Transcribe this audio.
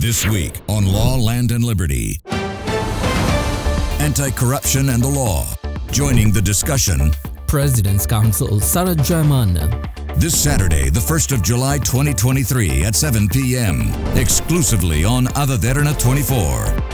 This week on Law, Land, and Liberty Anti corruption and the Law. Joining the discussion President's Counsel Sarah German. this Saturday, the 1st of July 2023 at 7 p.m. exclusively on Ada Derana 24.